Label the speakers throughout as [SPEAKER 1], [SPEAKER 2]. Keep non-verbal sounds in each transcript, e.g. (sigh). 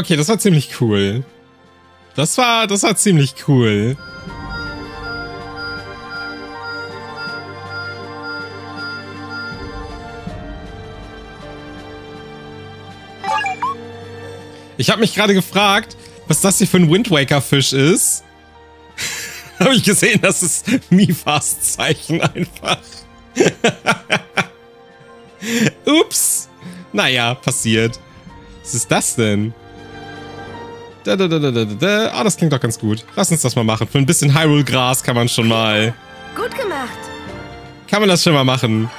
[SPEAKER 1] Okay, das war ziemlich cool. Das war, das war ziemlich cool. Ich habe mich gerade gefragt, was das hier für ein Wind Waker Fisch ist. (laughs) habe ich gesehen, das ist Mifas Zeichen einfach. (laughs) Ups. Naja, passiert. Was ist das denn? Da, da, da, da, da. Ah, das klingt doch ganz gut. Lass uns das mal machen. Für ein bisschen Hyrule Gras kann man schon mal.
[SPEAKER 2] Gut gemacht.
[SPEAKER 1] Kann man das schon mal machen.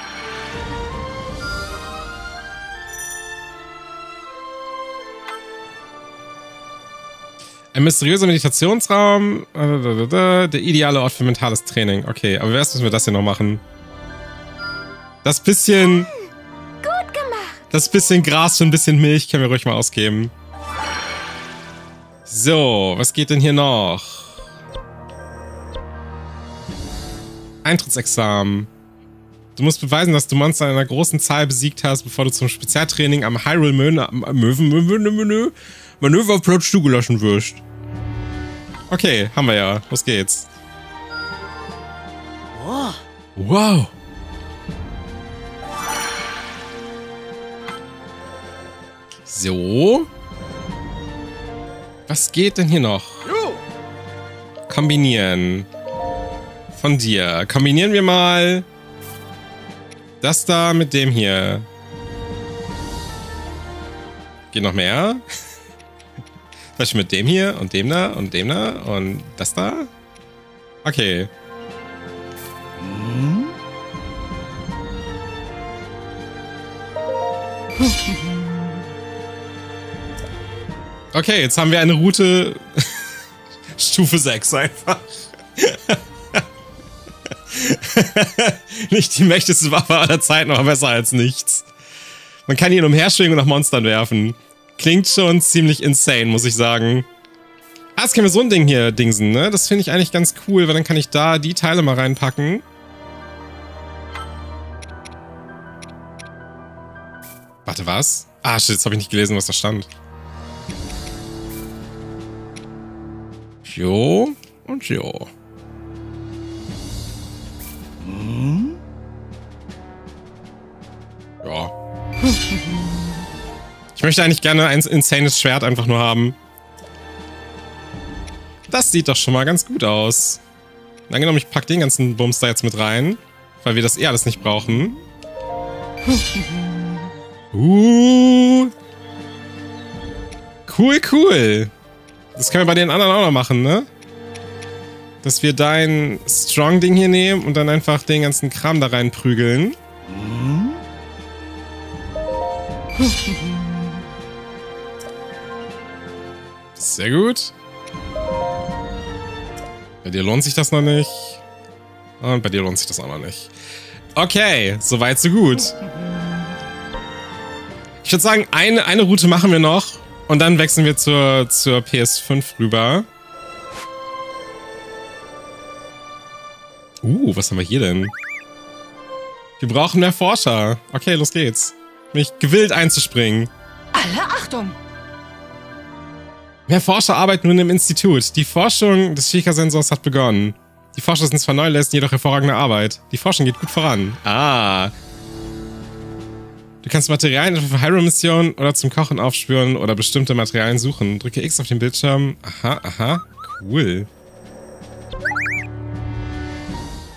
[SPEAKER 1] Ein mysteriöser Meditationsraum. Der ideale Ort für mentales Training. Okay, aber erst müssen wir das hier noch machen. Das bisschen...
[SPEAKER 2] Gut gemacht.
[SPEAKER 1] Das bisschen Gras für ein bisschen Milch können wir ruhig mal ausgeben. So, was geht denn hier noch? Eintrittsexamen. Du musst beweisen, dass du Monster in einer großen Zahl besiegt hast, bevor du zum Spezialtraining am Hyrule Möwen Manöverplatz zugelassen wirst. Okay, haben wir ja. Los geht's. Wow. So. Was geht denn hier noch? Kombinieren. Von dir. Kombinieren wir mal das da mit dem hier. Geht noch mehr? (laughs) Was mit dem hier und dem da und dem da und das da? Okay. (laughs) Okay, jetzt haben wir eine Route (laughs) Stufe 6 einfach. (laughs) Nicht die mächtigste Waffe aller Zeiten, aber besser als nichts. Man kann ihn umherschwingen und nach Monstern werfen. Klingt schon ziemlich insane, muss ich sagen. Ah, jetzt können wir so ein Ding hier dingsen, ne? Das finde ich eigentlich ganz cool, weil dann kann ich da die Teile mal reinpacken. Warte, was? Ah, shit, jetzt habe ich nicht gelesen, was da stand. Jo und jo. Ja. Ich möchte eigentlich gerne ein insanes Schwert einfach nur haben. Das sieht doch schon mal ganz gut aus. Angenommen, ich pack den ganzen Bums da jetzt mit rein, weil wir das eh alles nicht brauchen. (laughs) Uh. Cool, cool. Das können wir bei den anderen auch noch machen, ne? Dass wir dein Strong-Ding hier nehmen und dann einfach den ganzen Kram da reinprügeln. Sehr gut. Bei dir lohnt sich das noch nicht. Und bei dir lohnt sich das auch noch nicht. Okay, soweit so gut. Ich würde sagen, eine, eine Route machen wir noch. Und dann wechseln wir zur, zur PS5 rüber. Uh, was haben wir hier denn? Wir brauchen mehr Forscher. Okay, los geht's. Bin ich gewillt einzuspringen.
[SPEAKER 2] Alle Achtung.
[SPEAKER 1] Mehr Forscher arbeiten nun im Institut. Die Forschung des Shika-Sensors hat begonnen. Die Forscher sind zwar neu, leisten jedoch hervorragende Arbeit. Die Forschung geht gut voran. Ah. Du kannst Materialien für Hyrule-Missionen oder zum Kochen aufspüren oder bestimmte Materialien suchen. Drücke X auf den Bildschirm. Aha, aha. Cool.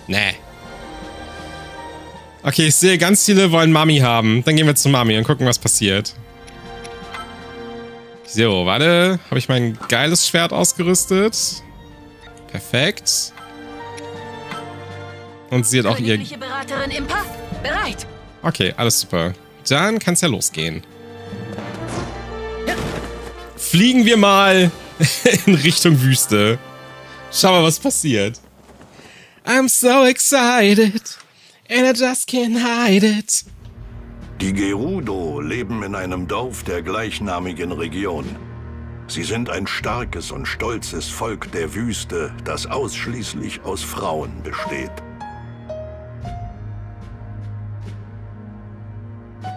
[SPEAKER 1] Nee. Okay, ich sehe, ganz viele wollen Mami haben. Dann gehen wir zu Mami und gucken, was passiert. So, warte. Habe ich mein geiles Schwert ausgerüstet? Perfekt. Und sie hat auch ihr...
[SPEAKER 2] Bereit.
[SPEAKER 1] Okay, alles super. Dann kann's ja losgehen. Fliegen wir mal (laughs) in Richtung Wüste. Schau mal, was passiert. I'm so excited. And I just can't hide it.
[SPEAKER 3] Die Gerudo leben in einem Dorf der gleichnamigen Region. Sie sind ein starkes und stolzes Volk der Wüste, das ausschließlich aus Frauen besteht.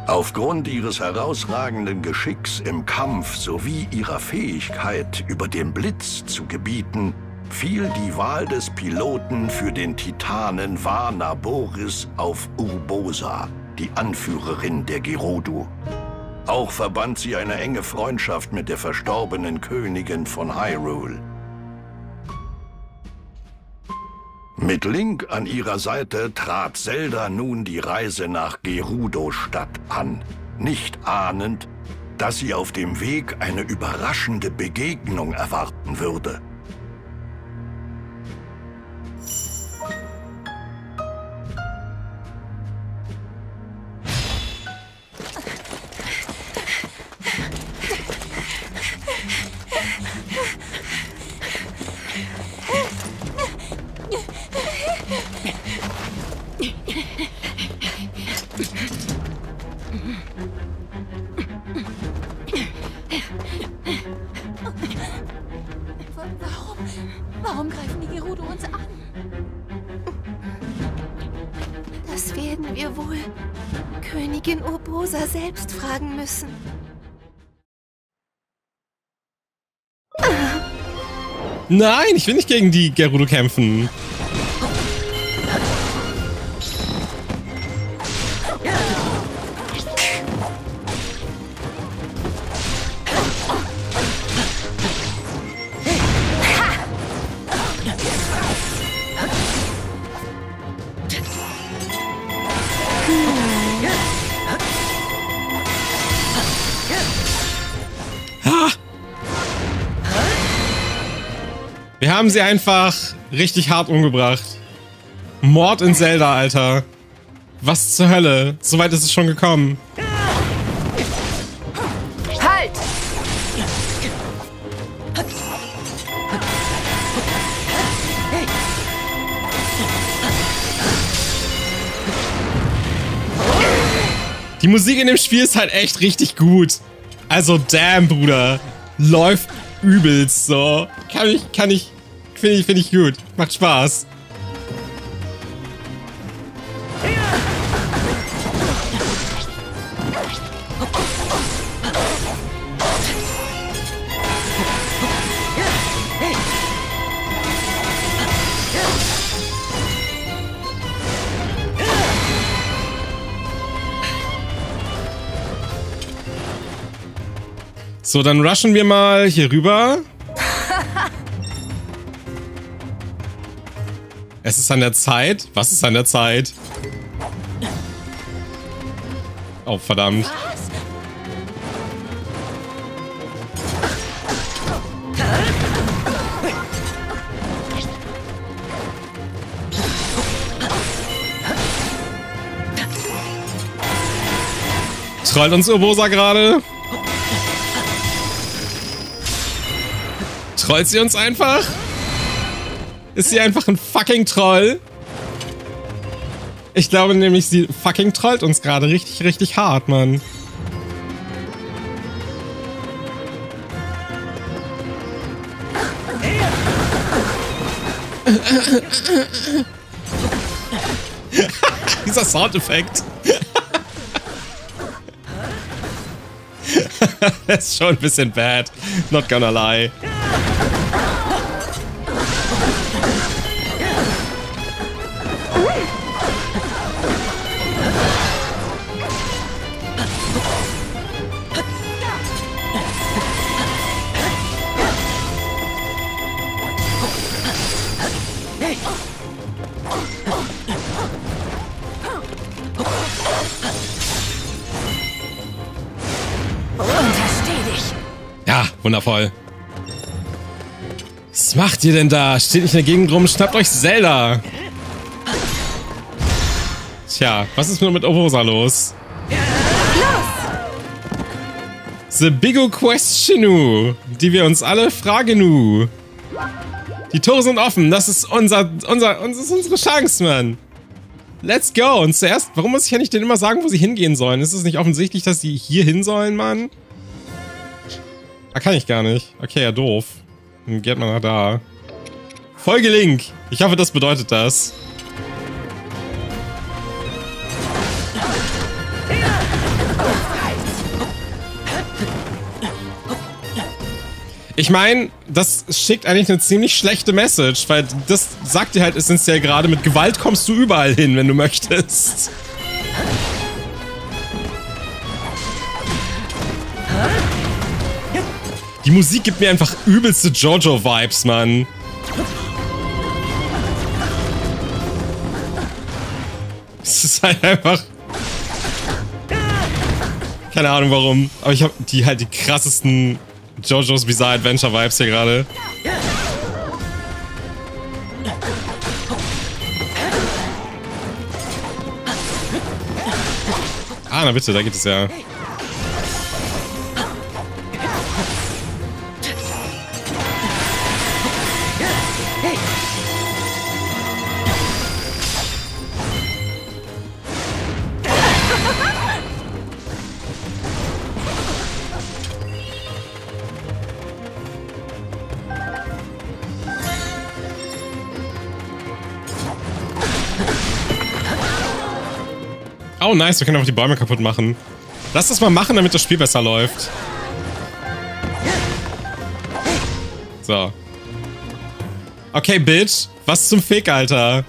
[SPEAKER 3] Aufgrund ihres herausragenden Geschicks im Kampf sowie ihrer Fähigkeit, über den Blitz zu gebieten, fiel die Wahl des Piloten für den Titanen Vana Boris auf Urbosa, die Anführerin der Gerudo. Auch verband sie eine enge Freundschaft mit der verstorbenen Königin von Hyrule. Mit Link an ihrer Seite trat Zelda nun die Reise nach Gerudo-Stadt an, nicht ahnend, dass sie auf dem Weg eine überraschende Begegnung erwarten würde.
[SPEAKER 1] Nein, ich will nicht gegen die Gerudo kämpfen. Wir haben sie einfach richtig hart umgebracht. Mord in Zelda, Alter. Was zur Hölle? Soweit ist es schon gekommen.
[SPEAKER 2] Halt!
[SPEAKER 1] Die Musik in dem Spiel ist halt echt richtig gut. Also, damn, Bruder. Läuft übelst so. Kann ich, kann ich, finde ich, finde ich gut. Macht Spaß. So, dann rushen wir mal hier rüber. Es ist an der Zeit. Was ist an der Zeit? Oh, verdammt. Trollt uns Urbosa gerade? Trollt sie uns einfach? Ist sie einfach ein fucking Troll? Ich glaube nämlich, sie fucking trollt uns gerade richtig, richtig hart, Mann. (laughs) Dieser Soundeffekt. das (laughs) ist schon ein bisschen bad. Not gonna lie. Wundervoll. Was macht ihr denn da? Steht nicht in der Gegend rum, schnappt euch Zelda. Tja, was ist nur mit Obosa los? The big question, die wir uns alle fragen nu. Die Tore sind offen, das ist unser, unser, das ist unsere Chance, Mann. Let's go. Und zuerst, warum muss ich ja nicht denen immer sagen, wo sie hingehen sollen? Ist es nicht offensichtlich, dass sie hier hin sollen, Mann? Ah, kann ich gar nicht. Okay, ja, doof. Dann geht man nach da. Folge Link! Ich hoffe, das bedeutet das. Ich meine, das schickt eigentlich eine ziemlich schlechte Message, weil das sagt dir halt essentiell gerade, mit Gewalt kommst du überall hin, wenn du möchtest. Die Musik gibt mir einfach übelste Jojo-Vibes, Mann. Es ist halt einfach... Keine Ahnung warum, aber ich habe die halt die krassesten JoJo's Bizarre Adventure Vibes hier gerade. Ah, na bitte, da geht es ja. Oh, nice, wir können einfach die Bäume kaputt machen. Lass das mal machen, damit das Spiel besser läuft. So. Okay, Bitch. Was zum Fick, Alter?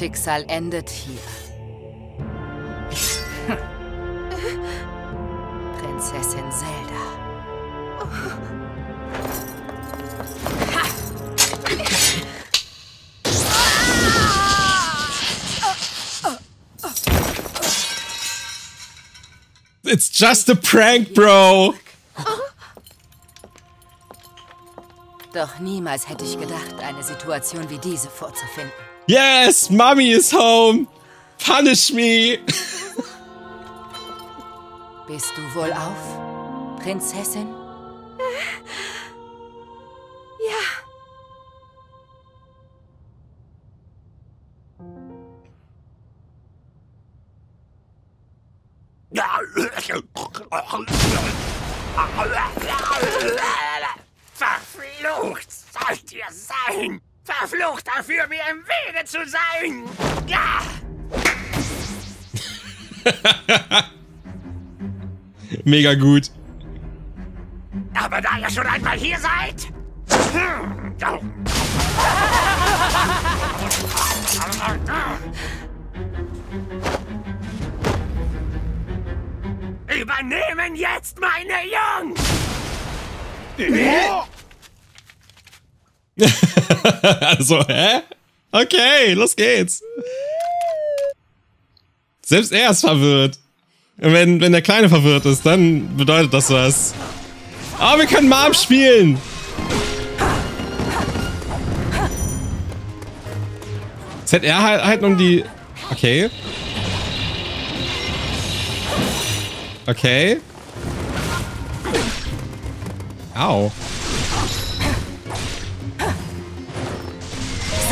[SPEAKER 4] Schicksal endet hier. (laughs) Prinzessin Zelda.
[SPEAKER 1] It's just a prank, bro.
[SPEAKER 4] Doch niemals hätte ich gedacht, eine Situation wie diese vorzufinden.
[SPEAKER 1] Yes, Mommy is home. Punish me.
[SPEAKER 4] Bist du wohl auf, Prinzessin?
[SPEAKER 2] Ja. (laughs)
[SPEAKER 5] Verflucht sollt ihr sein! Verflucht dafür, mir im Wege zu sein! Ja! (laughs)
[SPEAKER 1] Mega gut.
[SPEAKER 5] Aber da ihr schon einmal hier seid... hm, oh. Übernehmen jetzt meine Jungs! (laughs)
[SPEAKER 1] also, hä? Okay, los geht's. Selbst er ist verwirrt. Wenn, wenn der Kleine verwirrt ist, dann bedeutet das was. Oh, wir können Mom spielen. ZR halt, halt um die... Okay. Okay. Au.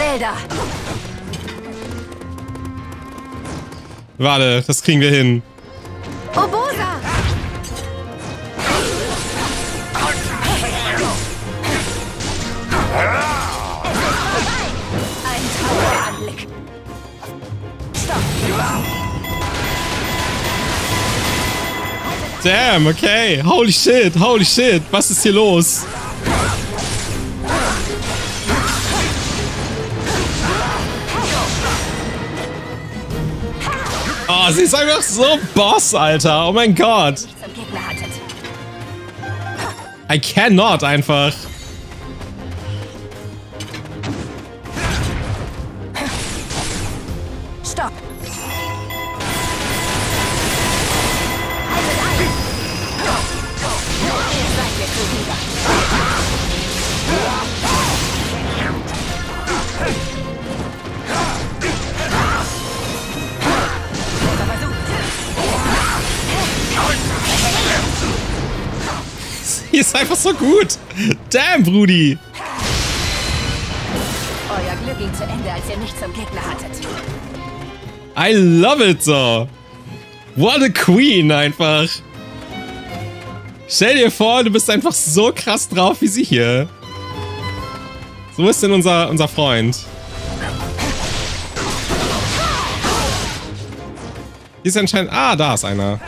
[SPEAKER 4] Zelda!
[SPEAKER 1] Warte, das kriegen wir hin.
[SPEAKER 2] Robosa!
[SPEAKER 4] Ein toller Anblick.
[SPEAKER 1] Damn, okay. Holy shit, holy shit. Was ist hier los? Oh, sie ist einfach so Boss, Alter. Oh mein Gott. I cannot einfach. Einfach so gut. Damn, Brudi.
[SPEAKER 4] Euer Glück ging zu Ende, als ihr mich zum Gegner hattet.
[SPEAKER 1] I love it so. What a Queen einfach. Stell dir vor, du bist einfach so krass drauf wie sie hier. So ist denn unser, unser Freund. Hier ist anscheinend... Ah, da ist einer.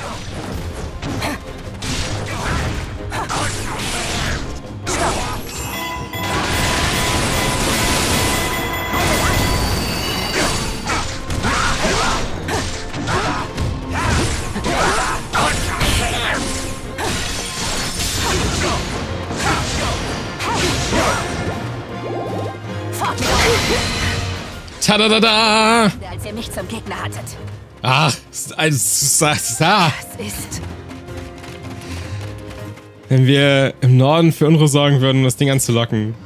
[SPEAKER 1] Tadadada!
[SPEAKER 4] Als ihr mich zum Gegner hattet.
[SPEAKER 1] Ach, ah.
[SPEAKER 4] Das ist...
[SPEAKER 1] Wenn wir im Norden für Unruhe sorgen würden, um das Ding anzulocken.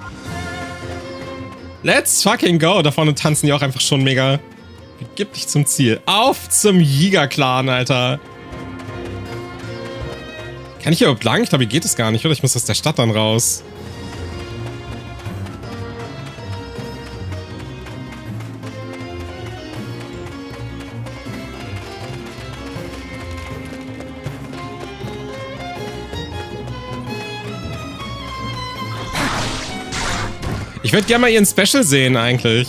[SPEAKER 1] Let's fucking go! Da vorne tanzen die auch einfach schon mega. Gib dich zum Ziel. Auf zum Jäger-Clan, Alter! Kann ich hier überhaupt lang? Ich glaube, hier geht es gar nicht, oder? Ich muss aus der Stadt dann raus. Würde gerne mal ihren Special sehen, eigentlich.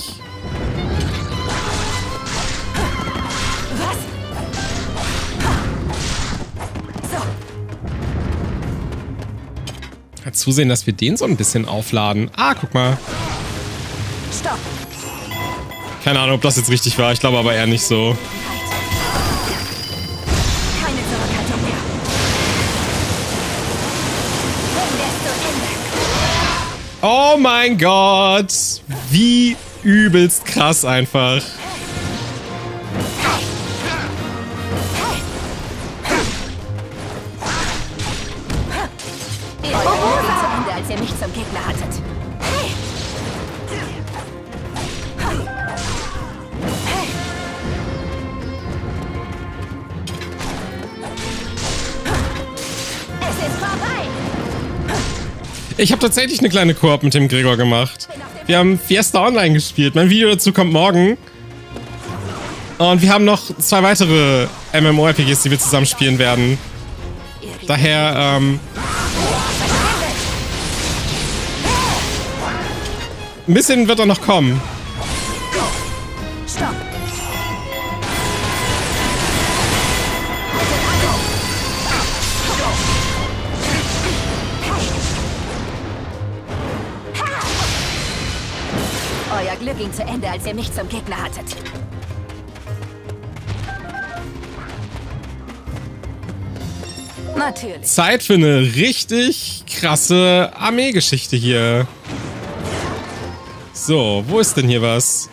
[SPEAKER 1] Zusehen, dass wir den so ein bisschen aufladen. Ah, guck mal.
[SPEAKER 4] Stopp!
[SPEAKER 1] Keine Ahnung, ob das jetzt richtig war. Ich glaube aber eher nicht so. Oh mein Gott. Wie übelst krass einfach. Ich habe tatsächlich eine kleine Koop mit dem Gregor gemacht. Wir haben Fiesta Online gespielt. Mein Video dazu kommt morgen. Und wir haben noch zwei weitere MMORPGs, die wir zusammen spielen werden. Daher, ähm... Ein bisschen wird er noch kommen.
[SPEAKER 4] Stopp! Euer Glück ging zu Ende, als ihr mich zum Gegner hattet. Natürlich.
[SPEAKER 1] Zeit für eine richtig krasse Armeegeschichte hier. So, wo ist denn hier was?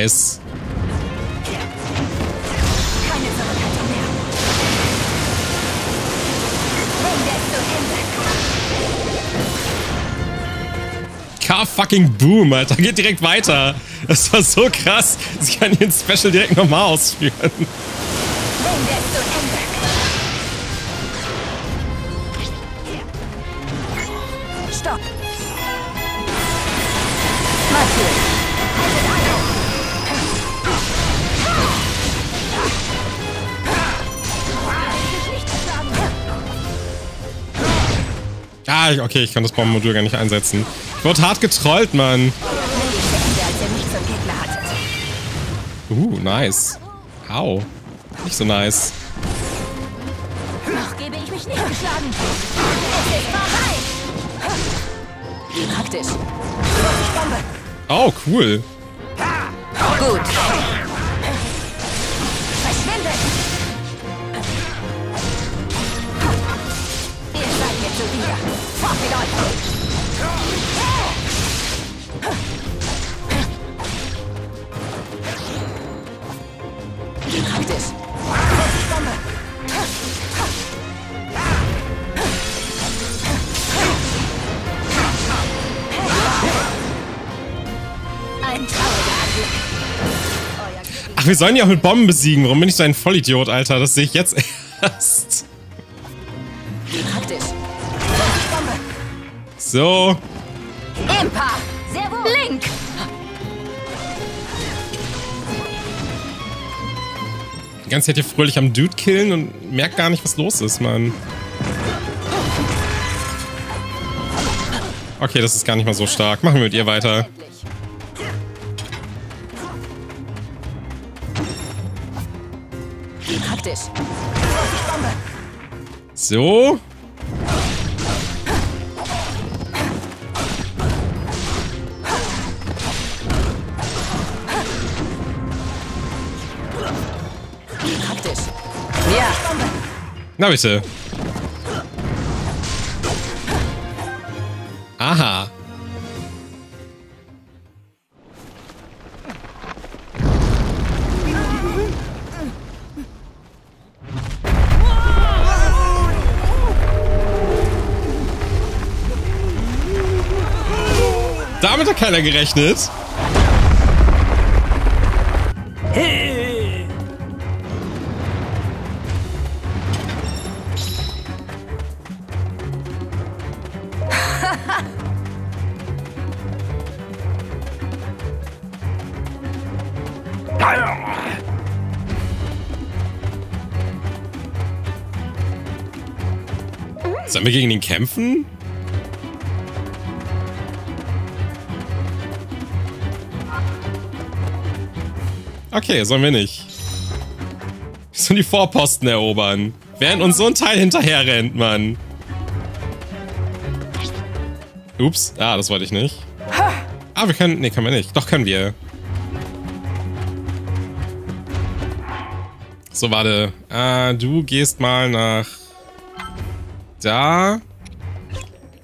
[SPEAKER 1] Nice. Car fucking boom, Alter. Geht direkt weiter. Das war so krass. Sie kann ihren Special direkt nochmal ausführen. Ah, okay, ich kann das Bombenmodul gar nicht einsetzen. Ich wurde hart getrollt, Mann. Uh, nice. Au. Nicht so nice.
[SPEAKER 4] Noch gebe ich mich nicht geschlagen. Es ist vorbei. Praktisch.
[SPEAKER 1] Oh, cool.
[SPEAKER 4] Gut.
[SPEAKER 1] Ach, wir sollen ja auch mit Bomben besiegen. Warum bin ich so ein Vollidiot, Alter? Das sehe ich jetzt (laughs) erst. So.
[SPEAKER 4] Wohl. Link.
[SPEAKER 1] Die ganze Zeit hier fröhlich am Dude killen und merkt gar nicht, was los ist, Mann. Okay, das ist gar nicht mal so stark. Machen wir mit ihr weiter. So. Na bitte. Aha. Damit hat keiner gerechnet. Sollen wir gegen ihn kämpfen? Okay, sollen wir nicht. Wir sollen die Vorposten erobern. Während uns so ein Teil hinterher rennt, Mann. Ups. Ah, das wollte ich nicht. Ah, wir können... Nee, können wir nicht. Doch, können wir. So, warte. Ah, du gehst mal nach... Da.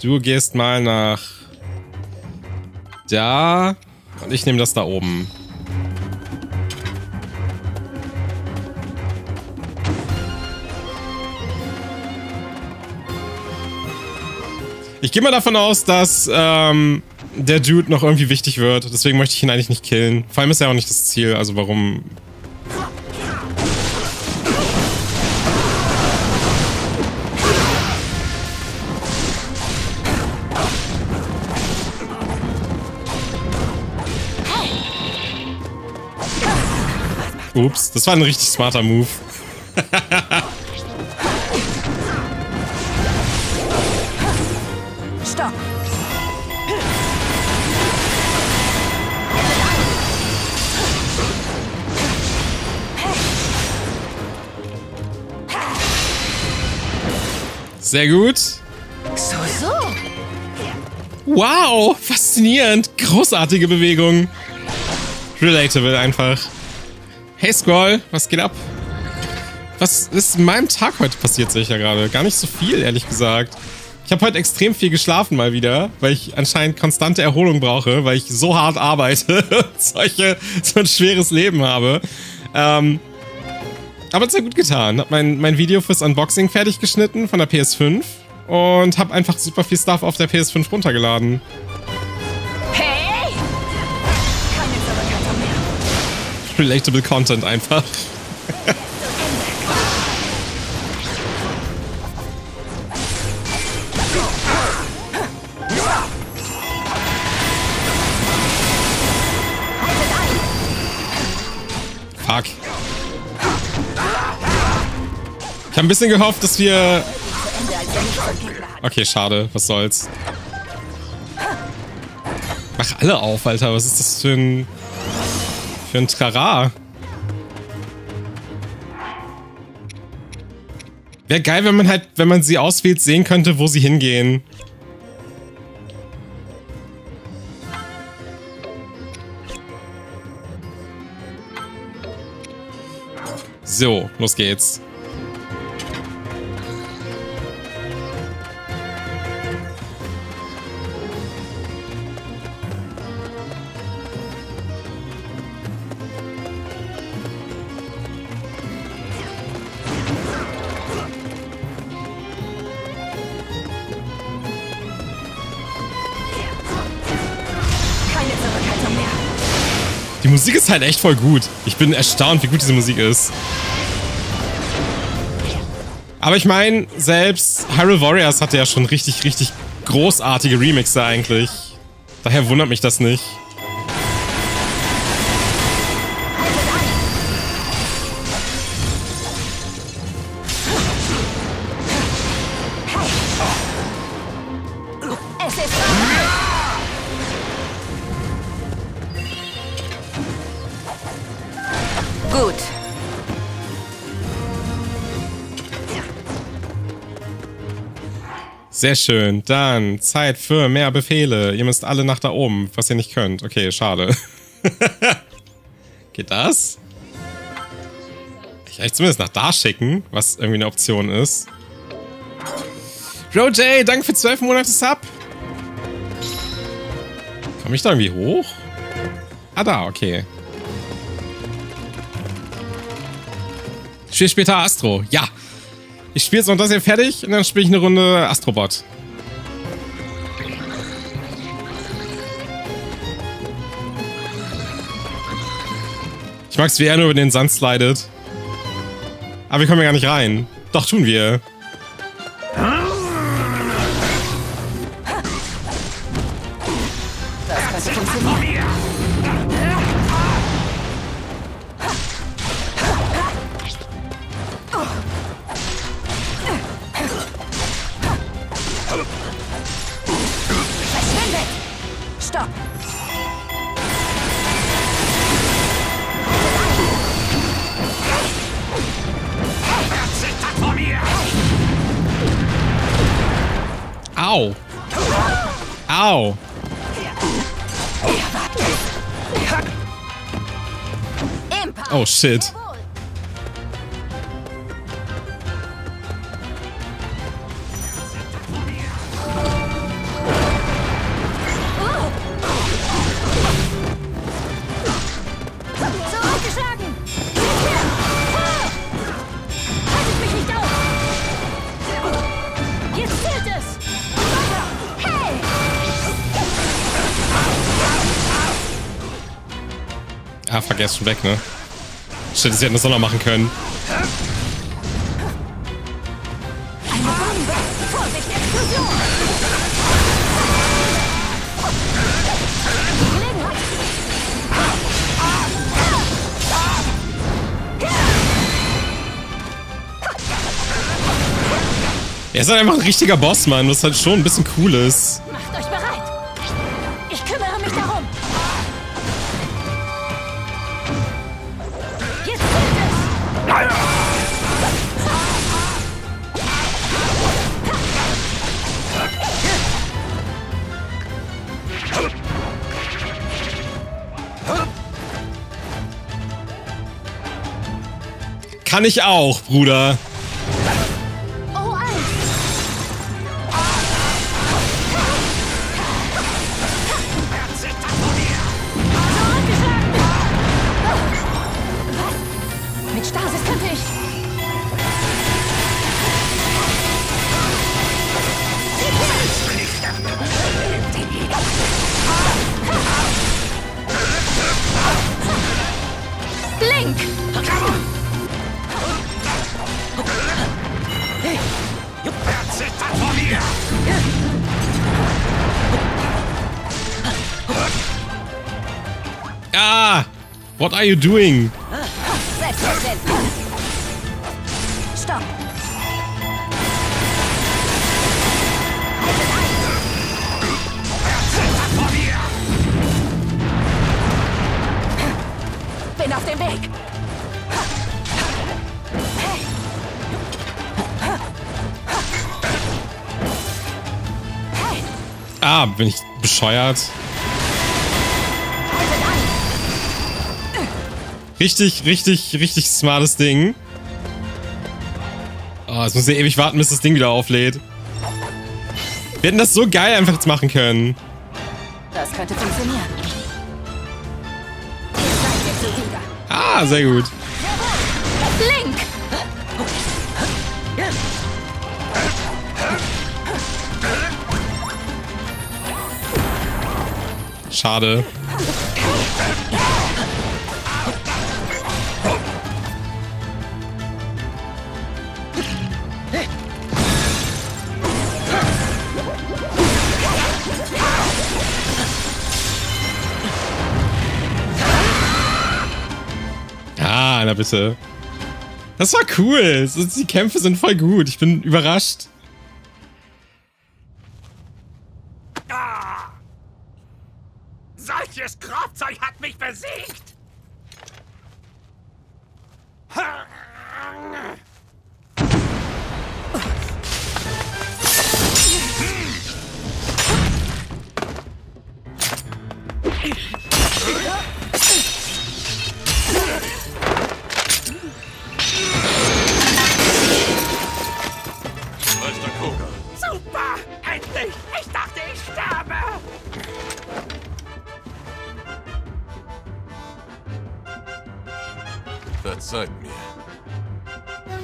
[SPEAKER 1] Du gehst mal nach... Da. Und ich nehme das da oben. Ich gehe mal davon aus, dass ähm, der Dude noch irgendwie wichtig wird. Deswegen möchte ich ihn eigentlich nicht killen. Vor allem ist er auch nicht das Ziel. Also warum... Ups, das war ein richtig smarter Move.
[SPEAKER 4] Stopp.
[SPEAKER 1] Sehr gut.
[SPEAKER 4] So, so.
[SPEAKER 1] Wow, faszinierend. Großartige Bewegung. Relatable einfach. Hey Scroll, was geht ab? Was ist in meinem Tag heute passiert, sehe ich ja gerade. Gar nicht so viel, ehrlich gesagt. Ich habe heute extrem viel geschlafen mal wieder, weil ich anscheinend konstante Erholung brauche, weil ich so hart arbeite und (laughs) solche, so ein schweres Leben habe. Ähm, aber es hat gut getan. Hab mein, mein Video fürs Unboxing fertig geschnitten von der PS5 und habe einfach super viel Stuff auf der PS5 runtergeladen. Relatable Content einfach. Fuck. Ich habe ein bisschen gehofft, dass wir... Okay, schade. Was soll's. Mach alle auf, Alter. Was ist das für ein... Für ein Trara? Wäre geil, wenn man halt, wenn man sie auswählt, sehen könnte, wo sie hingehen. So, los geht's. Musik ist halt echt voll gut. Ich bin erstaunt, wie gut diese Musik ist. Aber ich meine, selbst Hyrule Warriors hatte ja schon richtig, richtig großartige Remixe eigentlich. Daher wundert mich das nicht. Sehr schön. Dann Zeit für mehr Befehle. Ihr müsst alle nach da oben, was ihr nicht könnt. Okay, schade. (laughs) Geht das? Euch zumindest nach da schicken, was irgendwie eine Option ist. Roj, danke für 12 Monate Sub. Komme ich da irgendwie hoch? Ah, da, okay. Ich spiele später Astro. Ja. Ich spiele jetzt noch das hier fertig und dann spiele ich eine Runde Astrobot. Ich mag es, wie er nur über den Sand slidet. Aber wir kommen ja gar nicht rein. Doch, tun wir. Au. Au.
[SPEAKER 6] Impact!
[SPEAKER 1] Oh, shit.
[SPEAKER 6] Ah,
[SPEAKER 1] vergesst schon weg, ne? Shit, sie hätten das auch noch machen können. Er ist halt einfach ein richtiger Boss, Mann, was halt schon ein bisschen cool ist. Kann ich auch, Bruder. Are you doing?
[SPEAKER 4] Selbstverständlich.
[SPEAKER 6] Stopp! Bin auf dem Weg!
[SPEAKER 1] Ah, bin ich bescheuert? Richtig, richtig, richtig smartes Ding. Oh, jetzt muss ich ewig warten, bis das Ding wieder auflädt. Wir hätten das so geil einfach jetzt machen können.
[SPEAKER 4] Das könnte funktionieren.
[SPEAKER 1] Ah, sehr gut.
[SPEAKER 6] Blink!
[SPEAKER 1] Schade. Einer bitte. Das war cool. Die Kämpfe sind voll gut. Ich bin überrascht.
[SPEAKER 5] Ah! Solches Grobzeug hat mich besiegt! Endlich! Ich dachte, ich sterbe!
[SPEAKER 7] Verzeiht mir.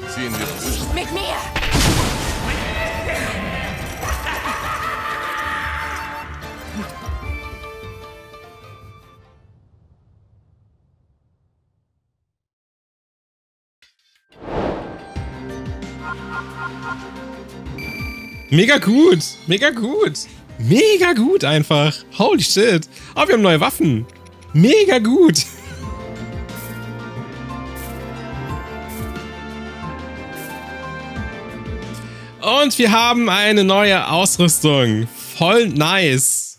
[SPEAKER 7] Ziehen wir uns.
[SPEAKER 4] Mit mir!
[SPEAKER 1] Mega gut. Mega gut. Mega gut einfach. Holy shit. Oh, wir haben neue Waffen. Mega gut. Und wir haben eine neue Ausrüstung. Voll nice.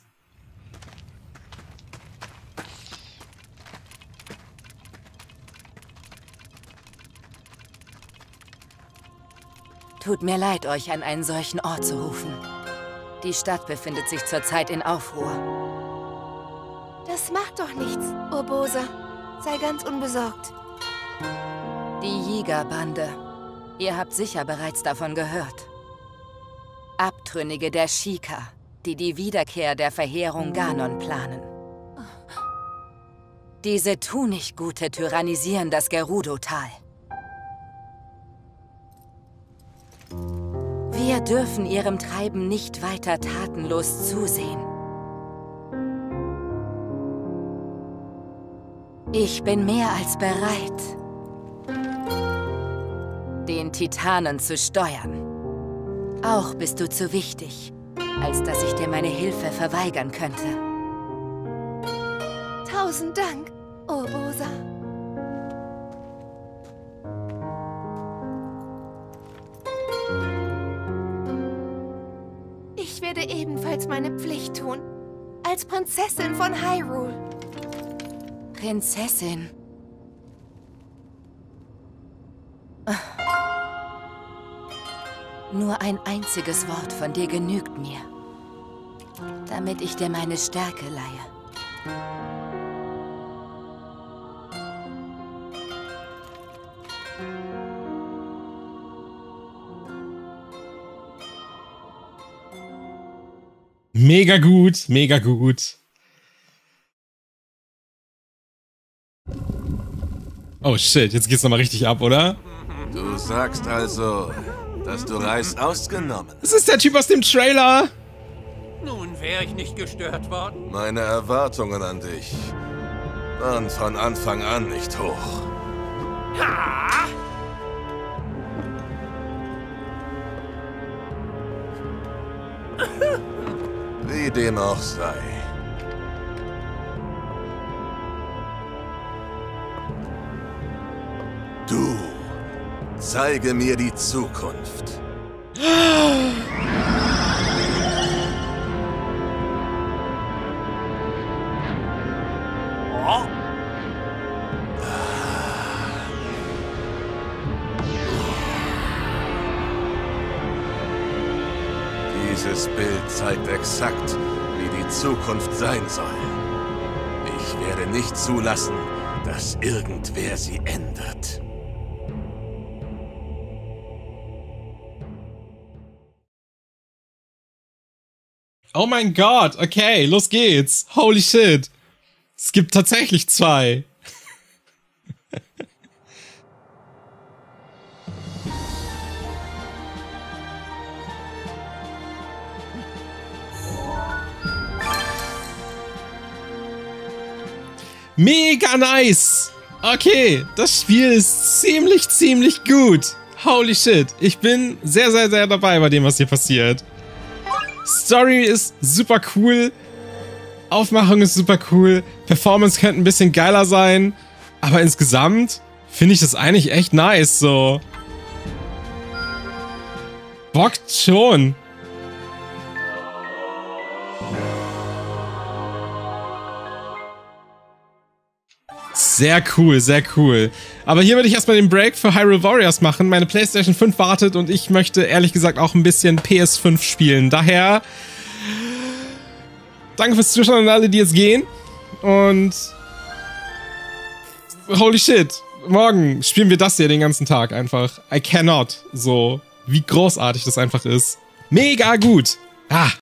[SPEAKER 4] Tut mir leid, euch an einen solchen Ort zu rufen. Die Stadt befindet sich zurzeit in Aufruhr.
[SPEAKER 2] Das macht doch nichts, Urbosa. Sei ganz unbesorgt.
[SPEAKER 4] Die Jägerbande. Ihr habt sicher bereits davon gehört. Abtrünnige der Shika, die die Wiederkehr der Verheerung Ganon planen. Diese Tunichtgute tyrannisieren das Gerudo-Tal. Wir dürfen ihrem Treiben nicht weiter tatenlos zusehen. Ich bin mehr als bereit, den Titanen zu steuern. Auch bist du zu wichtig, als dass ich dir meine Hilfe verweigern könnte.
[SPEAKER 2] Tausend Dank, Urbosa. Werde ebenfalls meine Pflicht tun. Als Prinzessin von Hyrule.
[SPEAKER 4] Prinzessin. Ah. Nur ein einziges Wort von dir genügt mir, damit ich dir meine Stärke leihe.
[SPEAKER 1] Mega gut, mega gut. Oh shit, jetzt geht's nochmal richtig ab, oder?
[SPEAKER 7] Du sagst also, dass du Reis ausgenommen.
[SPEAKER 1] Das ist der Typ aus dem Trailer.
[SPEAKER 5] Nun wäre ich nicht gestört worden.
[SPEAKER 7] Meine Erwartungen an dich waren von Anfang an nicht hoch.
[SPEAKER 5] Ha! (laughs)
[SPEAKER 7] Wie dem auch sei. Du, zeige mir die Zukunft. (gasps) exakt, wie die Zukunft sein soll. Ich werde nicht zulassen, dass irgendwer sie ändert.
[SPEAKER 1] Oh mein Gott, okay, los geht's. Holy shit. Es gibt tatsächlich zwei. Mega nice. Okay, das Spiel ist ziemlich, ziemlich gut. Holy shit. Ich bin sehr, sehr, sehr dabei bei dem, was hier passiert. Story ist super cool. Aufmachung ist super cool. Performance könnte ein bisschen geiler sein. Aber insgesamt finde ich das eigentlich echt nice, so. Bockt schon. Sehr cool, sehr cool. Aber hier würde ich erstmal den Break für Hyrule Warriors machen. Meine PlayStation 5 wartet und ich möchte ehrlich gesagt auch ein bisschen PS5 spielen. Daher danke fürs Zuschauen an alle, die jetzt gehen. Und holy shit, morgen spielen wir das hier den ganzen Tag einfach. I cannot. So, wie großartig das einfach ist. Mega gut. Ah.